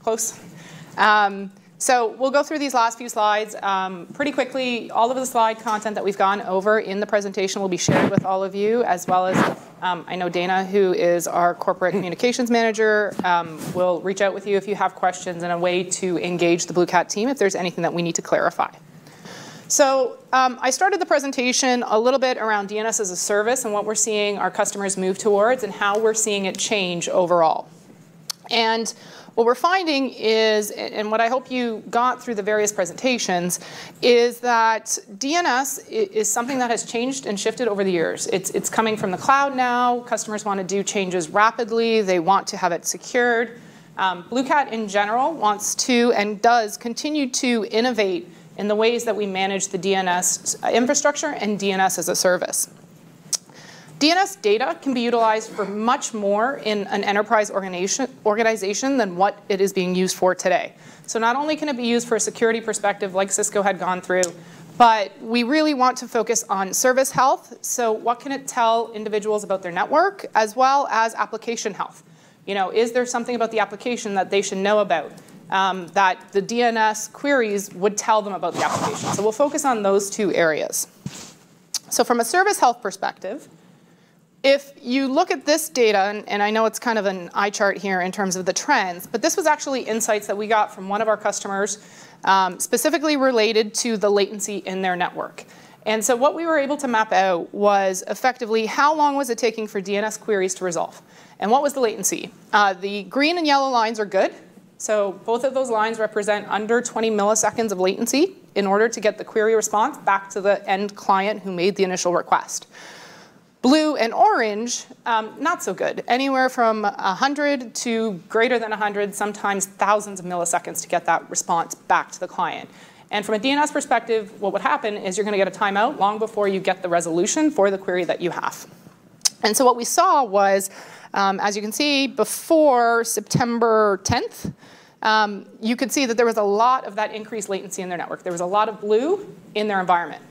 close. Um, so we'll go through these last few slides um, pretty quickly. All of the slide content that we've gone over in the presentation will be shared with all of you, as well as um, I know Dana, who is our corporate communications manager, um, will reach out with you if you have questions and a way to engage the BlueCat team if there's anything that we need to clarify. So um, I started the presentation a little bit around DNS as a service and what we're seeing our customers move towards and how we're seeing it change overall. And what we're finding is, and what I hope you got through the various presentations, is that DNS is something that has changed and shifted over the years. It's, it's coming from the cloud now. Customers want to do changes rapidly. They want to have it secured. Um, BlueCat in general wants to and does continue to innovate in the ways that we manage the DNS infrastructure and DNS as a service. DNS data can be utilized for much more in an enterprise organization, organization than what it is being used for today. So not only can it be used for a security perspective like Cisco had gone through, but we really want to focus on service health. So what can it tell individuals about their network as well as application health? You know, is there something about the application that they should know about um, that the DNS queries would tell them about the application? So we'll focus on those two areas. So from a service health perspective, if you look at this data, and, and, I know it's kind of an eye chart here in terms of the trends, but this was actually insights that we got from one of our customers um, specifically related to the latency in their network. And so what we were able to map out was effectively how long was it taking for DNS queries to resolve? And what was the latency? Uh, the green and yellow lines are good. So both of those lines represent under 20 milliseconds of latency in order to get the query response back to the end client who made the initial request. Blue and orange, um, not so good. Anywhere from 100 to greater than 100, sometimes thousands of milliseconds to get that response back to the client. And from a DNS perspective, what would happen is you're going to get a timeout long before you get the resolution for the query that you have. And so what we saw was, um, as you can see, before September 10th, um, you could see that there was a lot of that increased latency in their network. There was a lot of blue in their environment.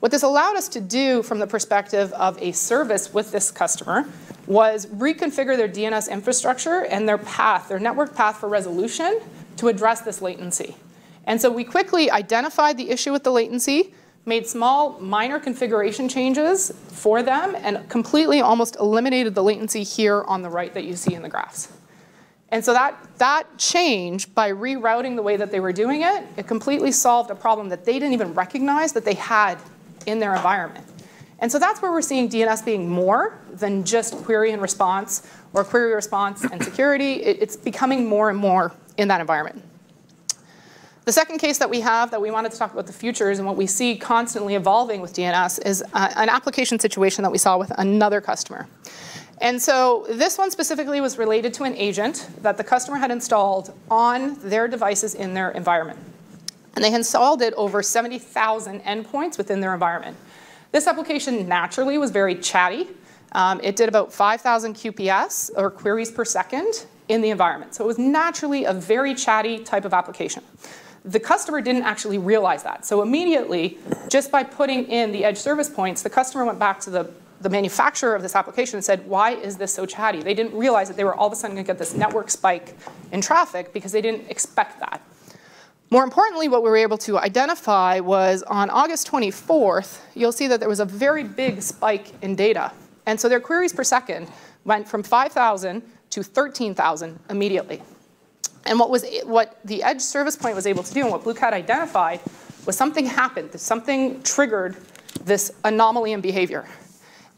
What this allowed us to do from the perspective of a service with this customer was reconfigure their DNS infrastructure and their path, their network path for resolution to address this latency. And so we quickly identified the issue with the latency, made small minor configuration changes for them, and completely almost eliminated the latency here on the right that you see in the graphs. And so that, that change, by rerouting the way that they were doing it, it completely solved a problem that they didn't even recognize that they had in their environment. And so that's where we're seeing DNS being more than just query and response or query response and security. it's becoming more and more in that environment. The second case that we have that we wanted to talk about the futures and what we see constantly evolving with DNS is uh, an application situation that we saw with another customer. And so this one specifically was related to an agent that the customer had installed on their devices in their environment and they installed it over 70,000 endpoints within their environment. This application naturally was very chatty. Um, it did about 5,000 QPS, or queries per second, in the environment. So it was naturally a very chatty type of application. The customer didn't actually realize that. So immediately, just by putting in the edge service points, the customer went back to the, the manufacturer of this application and said, why is this so chatty? They didn't realize that they were all of a sudden going to get this network spike in traffic because they didn't expect that. More importantly, what we were able to identify was on August 24th, you'll see that there was a very big spike in data. And so their queries per second went from 5,000 to 13,000 immediately. And what, was, what the edge service point was able to do and what BlueCat identified was something happened, that something triggered this anomaly in behavior.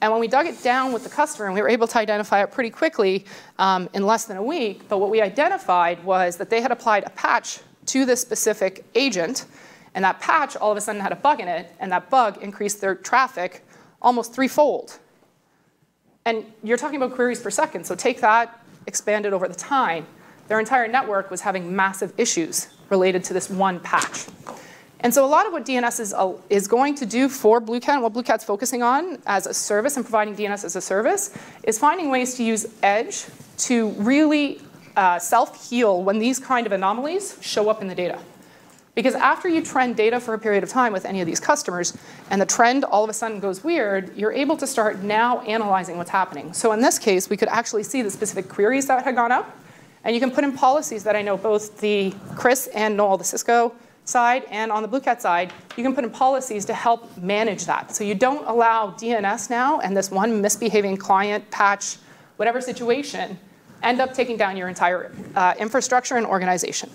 And when we dug it down with the customer, and we were able to identify it pretty quickly um, in less than a week, but what we identified was that they had applied a patch to this specific agent, and that patch all of a sudden had a bug in it, and that bug increased their traffic almost threefold. And you're talking about queries per second, so take that, expand it over the time. Their entire network was having massive issues related to this one patch. And so a lot of what DNS is, uh, is going to do for BlueCat, and what BlueCat's focusing on as a service and providing DNS as a service, is finding ways to use Edge to really uh, self-heal when these kind of anomalies show up in the data. Because after you trend data for a period of time with any of these customers, and the trend all of a sudden goes weird, you're able to start now analyzing what's happening. So in this case, we could actually see the specific queries that had gone up, and you can put in policies that I know both the Chris and Noel, the Cisco side, and on the BlueCat side, you can put in policies to help manage that. So you don't allow DNS now and this one misbehaving client patch, whatever situation, end up taking down your entire uh, infrastructure and organization.